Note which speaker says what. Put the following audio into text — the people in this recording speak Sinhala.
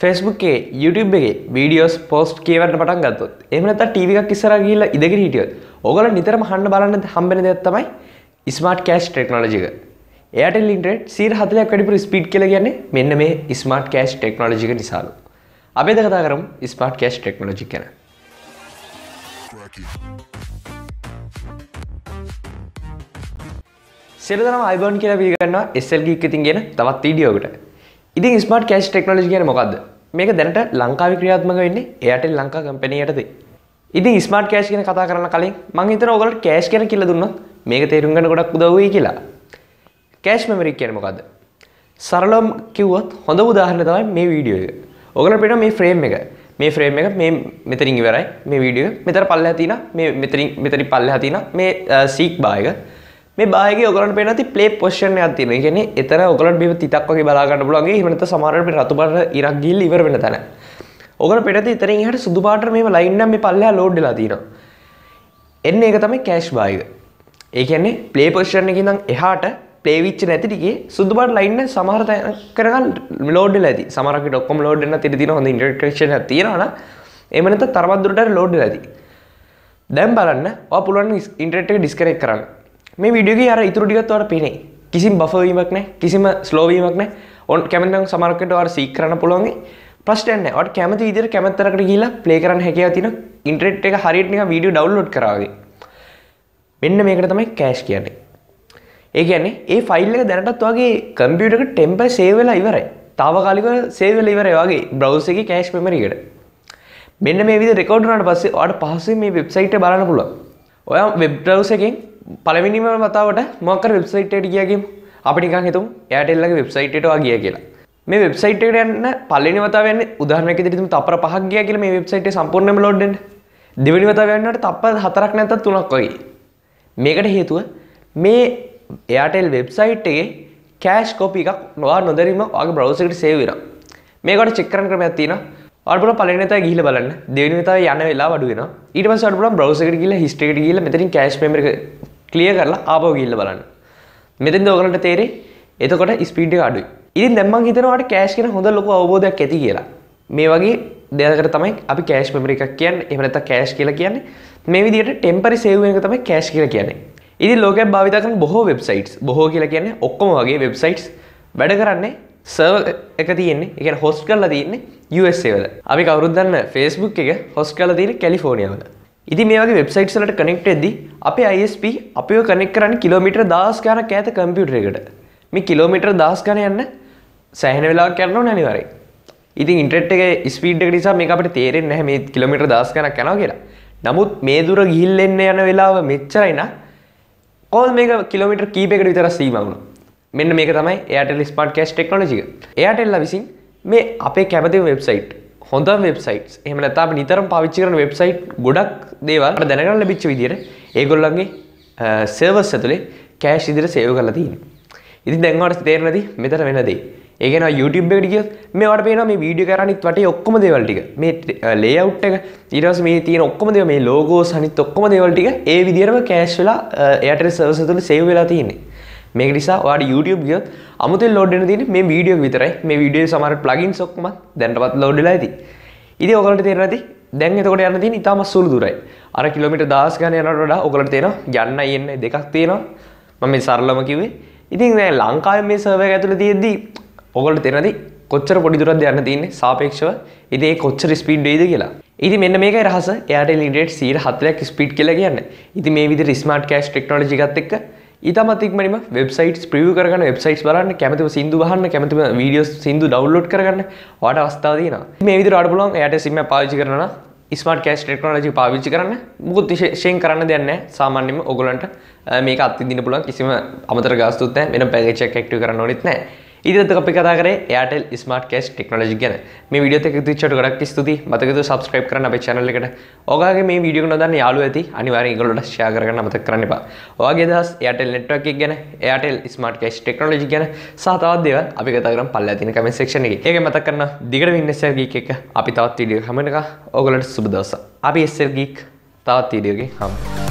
Speaker 1: ෆෙස්බුක්ේ YouTube එකේ වීඩියෝස් පෝස්ට් කියවන්න පටන් ගත්තොත් එහෙම නැත්නම් ටීවී එකක් ඉස්සරහා ගිහිල්ලා ඉඳගෙන හිටියොත් ඕගොල්ලෝ නිතරම අහන්න බලන්න හම්බෙන දෙයක් තමයි ස්මාර්ට් කෑෂ් ටෙක්නොලොජි එක. Airtel ඉන්ටර්නෙට් 140ක් වැඩිපුර ස්පීඩ් කියලා කියන්නේ මෙන්න මේ ස්මාර්ට් කෑෂ් ටෙක්නොලොජි එක නිසාලු. අපි අද කතා කරමු ස්මාර්ට් කෑෂ් ටෙක්නොලොජි ගැන. සිරදනම අයිබෝන් කියලා පිළිගන්නවා SL Geek ඉතින් කියන තවත් වීඩියෝකට. ඉතින් ස්මාර්ට් කෑෂ් ටෙක්නොලොජි කියන්නේ මොකද්ද? මේක දැනට ලංකාවේ ක්‍රියාත්මක වෙන්නේ Airtel ලංකා කම්පැනි යටතේ. ඉතින් ස්මාර්ට් කෑෂ් ගැන කතා කරන්න කලින් මම හිතනවා ඔයගොල්ලෝ කෑෂ් ගැන කියලා දුන්නොත් මේක තේරුම් ගන්න ගොඩක් උදව් වෙයි කියලා. කෑෂ් මෙමරි කියන්නේ මොකද්ද? සරලවම කිව්වොත් හොඳ උදාහරණ තමයි මේ වීඩියෝ එක. ඔයගොල්ලෝ පේනවා මේ ෆ්‍රේම් එක. මේ ෆ්‍රේම් එක මේ මෙතනින් ඉවරයි. මේ වීඩියෝ එක. මෙතන පල්ලෙහා තියෙනවා. මේ මෙතනින් මෙතනින් පල්ලෙහා තියෙනවා. මේ සීක් බා එක. මේ බායගේ ඔයගලන්ට පේනවා ඇති ප්ලේ පොසිෂන් එකක් තියෙනවා. ඒ කියන්නේ එතන ඔයගලන්ට මේ තිතක් වගේ බලා ගන්න පුළුවන්. එහෙම නැත්නම් සමහරවිට මේ රතු පාට ඉරක් ගිහිල්ලා ඉවර වෙන තැන. ඔයගලන්ට පේනවා ඉතින් එහාට සුදු පාට මේව ලයින් නම් මේ පල්ලෙහා ලෝඩ් වෙලා තියෙනවා. එන්නේ ඒක තමයි කෑෂ් බා එක. ඒ කියන්නේ ප්ලේ පොසිෂන් එකකින් ඉඳන් එහාට ප්ලේ වෙච්ච නැති ටිකේ සුදු පාට ලයින් එක සමහර තැන කරගන්න ලෝඩ් වෙලා ඇති. සමහරක් විට ඔක්කොම ලෝඩ් වෙන්න තිර තියෙන හොඳ ඉන්ටර්කනෙක්ෂන් එකක් තියෙනවා නම් එහෙම නැත්නම් තරමක් දුරට ලෝඩ් වෙලා ඇති. දැන් බලන්න ඔයා පුළුවන් ඉන්ටර්නෙට් එක ඩිස්කනෙක්ට් කරන්න. මේ විඩියෝගේ අර ඉතුරු ටිකත් ඔයාලට පේන්නේ. කිසිම බෆර් වීමක් නැහැ. කිසිම ස්ලෝ වීමක් නැහැ. ඔන් කැමති නම් සමහරකට ඔයාලට සීක් කරන්න පුළුවන්. ප්‍රශ්නයක් නැහැ. ඔයාලට කැමති විදිහට කැමති තරකට ගිහිල්ලා ප්ලේ කරන්න හැකියාව තියෙන ඉන්ටර්නෙට් එක හරියට නිකන් වීඩියෝ ඩවුන්ලෝඩ් කරා වගේ. මෙන්න මේකට තමයි කෑෂ් කියන්නේ. ඒ කියන්නේ ඒ ෆයිල් එක දැනටත් වගේ කම්පියුටර් එක ටෙම්පරරි සේව් වෙලා ඉවරයි. తాවකාලිකව සේව් වෙලා ඉවරයි වගේ බ්‍රවුසර් එකේ කෑෂ් මෙමරි එකට. මෙන්න මේ විදිහට රෙකෝඩ් වුණාට පස්සේ ඔයාලට පහසුවෙන් මේ වෙබ්සයිට් එක බලන්න පුළුවන්. ඔයා වෙබ් බ්‍රවුසර් එකෙන් පළවෙනිම වතාවට මොකක් හරි වෙබ්සයිට් එකට ගියා කියමු. අපි නිකන් හිතමු Airtel ලගේ වෙබ්සයිට් එකට ඔයා ගියා කියලා. මේ වෙබ්සයිට් එකට යන්න පළවෙනි වතාව යන්නේ උදාහරණයක් විදිහට හිතමු තප්පර පහක් ගියා කියලා මේ වෙබ්සයිට් එක සම්පූර්ණයෙන්ම ලෝඩ් වෙන්න. දෙවෙනි වතාව යනකොට තප්පර හතරක් නැත්නම් තුනක් වගේ. මේකට හේතුව මේ Airtel වෙබ්සයිට් එකේ කෑෂ් කොපි එකක් නොවා නොදැරීම ඔයාගේ බ්‍රවුසර් එකට සේව් වෙනවා. මේකට චෙක් කරන්න ක්‍රමයක් තියෙනවා. ඔයාලට පුළුවන් පළවෙනි වතාවේ ගිහිල්ලා බලන්න. දෙවෙනි වතාවේ යන වෙලාව අඩු වෙනවා. ඊට පස්සේ ඔයාලට පුළුවන් බ්‍රවුසර් එකට ගිහිල්ලා හිස්ටරි එකට ගිහිල්ලා මෙතනින් කෑෂ් මෙමරි එක ක්ලියර් කරලා ආපහු ගිහිල්ලා බලන්න. මෙතෙන්ද ඔයගලන්ට තේරෙයි එතකොට ස්පීඩ් එක අඩුයි. ඉතින් දැන් මම හිතනවා ඔයාලට කෑෂ් ගැන හොඳ ලොකු අවබෝධයක් ඇති කියලා. මේ වගේ දෙයකට තමයි අපි කෑෂ් මෙමරි එකක් කියන්නේ. එහෙම නැත්නම් කෑෂ් කියලා කියන්නේ. මේ විදිහට ටෙම්පරරි සේව් වෙන එක තමයි කෑෂ් කියලා කියන්නේ. ඉතින් ලෝකයක් භාවිත කරන බොහෝ වෙබ්සයිට්ස් බොහෝ කියලා කියන්නේ ඔක්කොම වගේ වෙබ්සයිට්ස් වැඩ කරන්නේ සර්වර් එක තියෙන්නේ. ඒ කියන්නේ හොස්ට් කරලා තියෙන්නේ USA වල. අපි කවුරුත් දන්න Facebook එක හොස්ට් කරලා තියෙන්නේ කැලිෆෝනියා වල. ඉතින් මේ වගේ වෙබ්සයිට්ස් වලට කනෙක්ට් වෙද්දී අපේ ISP අපිව කනෙක්ට් කරන්නේ කිලෝමීටර් 10 ගානක් ඈත කම්පියුටර් එකට. මේ කිලෝමීටර් 10 ගාන යන්න සෑහෙන වෙලාවක් යන්න ඕනේ අනිවාර්යයෙන්. ඉතින් ඉන්ටර්නෙට් එකේ ස්පීඩ් එක නිසා මේක අපිට තේරෙන්නේ නැහැ මේ කිලෝමීටර් 10 ගානක් යනවා කියලා. නමුත් මේ දුර ගිහිල්ලා එන්න යන වෙලාව මෙච්චරයි නම් කොහොමද මේක කිලෝමීටර් කීපයකට විතර සීමා වුණා. මෙන්න මේක තමයි Airtel Smart Cash Technology එක. Airtel විසින් මේ අපේ කැමති වෙබ්සයිට් හොඳ වෙබ්සයිට්ස් එහෙම නැත්නම් අපි නිතරම පාවිච්චි කරන වෙබ්සයිට් ගොඩක් දේවල් අපිට දැනගන්න ලැබිච්ච විදිහට ඒගොල්ලන්ගේ සර්වර්ස් ඇතුලේ කෑෂ් විදිහට සේව් කරලා තියෙනවා. ඉතින් දැන් ඔයාලට තේරෙනවද මෙතන වෙන දේ? ඒ කියන්නේ YouTube එකට ගියොත් මේ ඔයාලට පේනවා මේ වීඩියෝ කරානිත් වටේ ඔක්කොම දේවල් ටික. මේ ලේඅවුට් එක ඊට පස්සේ මේ තියෙන ඔක්කොම දේවල් මේ ලෝගෝස් අනිත් ඔක්කොම දේවල් ටික ඒ විදිහටම කෑෂ් වෙලා Airtel සර්වර්ස් ඇතුලේ සේව් වෙලා තියෙන්නේ. මේක නිසා ඔයාලට YouTube ගියොත් අමුතෙන් ලෝඩ් වෙන තියෙන්නේ මේ වීඩියෝ විතරයි. මේ වීඩියෝ සමහර ප්ලගින්ස් ඔක්කොම දැනටවත් ලෝඩ් වෙලා ඇති. ඉතින් ඔයගලන්ට තේරෙන්නේ නැති දැන් එතකොට යන්න තියෙන ඉතාම සුළු දුරයි. අර කිලෝමීටර් 10 ගණන් යනවට වඩා ඔයගලන්ට තේරෙනවා යන්නයි එන්නයි දෙකක් තියෙනවා. මම මේ සරලම කිව්වේ. ඉතින් දැන් ලංකාවේ මේ සර්වර් එක ඇතුලේ තියෙද්දි ඔයගලන්ට තේරෙනවද කොච්චර පොඩි දුරක්ද යන්න තියෙන්නේ සාපේක්ෂව ඉතින් ඒ කොච්චර ස්පීඩ් වෙයිද කියලා. ඉතින් මෙන්න මේකයි රහස Airtel Internet 140ක් ස්පීඩ් කියලා කියන්නේ. ඉතින් මේ විදිහට ස්මාර්ට් කෑෂ් ටෙක්නොලොජි එකත් එක්ක ඊටමත් ඉක්මනින්ම වෙබ්සයිට්ස් ප්‍රිවිව් කරගන්න වෙබ්සයිට්ස් බලන්න කැමතිම සින්දු අහන්න කැමතිම වීඩියෝස් සින්දු ඩවුන්ලෝඩ් කරගන්න ඔයාලට අවස්ථාව තියෙනවා. මේ විදිහට ඔයාලට පුළුවන් Airtel SIM එක පාවිච්චි කරනවා නම් ස්මාර්ට් කෑෂ් ටෙක්නොලොජි පාවිච්චි කරන්න මුකුත් විශේෂයෙන් කරන්න දෙයක් නැහැ. සාමාන්‍යයෙන්ම ඔයගොල්ලන්ට මේක අත්විඳින්න පුළුවන් කිසිම අමතර ගාස්තුත් නැහැ. වෙන පැකේජ් එකක් ඇක්ටිව් කරන්න ඕනෙත් නැහැ. ඉදිරියට අපි කතා කරේ Airtel Smart Cash Technology ගැන. මේ වීඩියෝත් එක්ක එකතු වෙච්චට ගොඩක් ස්තුතියි. මතක තව subscribe කරන්න අපේ channel එකට. ඔයාගේ මේ වීඩියෝ එක නොදන්න යාළුවෝ ඇති අනිවාර්යෙන් ඒගොල්ලෝට share කරගන්න අමතක කරන්න එපා. ඔයාගේ අදහස් Airtel network එක ගැන, Airtel Smart Cash Technology ගැන සහ තවත් දේවල් අපි කතා කරමු පල්ලෙහා තියෙන comment section එකේ. ඒක මතක් කරන්න දිගට ඉන්න SL Geek එක අපි තවත් වීඩියෝ එකක් හමු වෙනකම් ඕගොල්ලන්ට සුබ දවසක්. අපි SL Geek තවත් වීඩියෝ එකකින් හමු.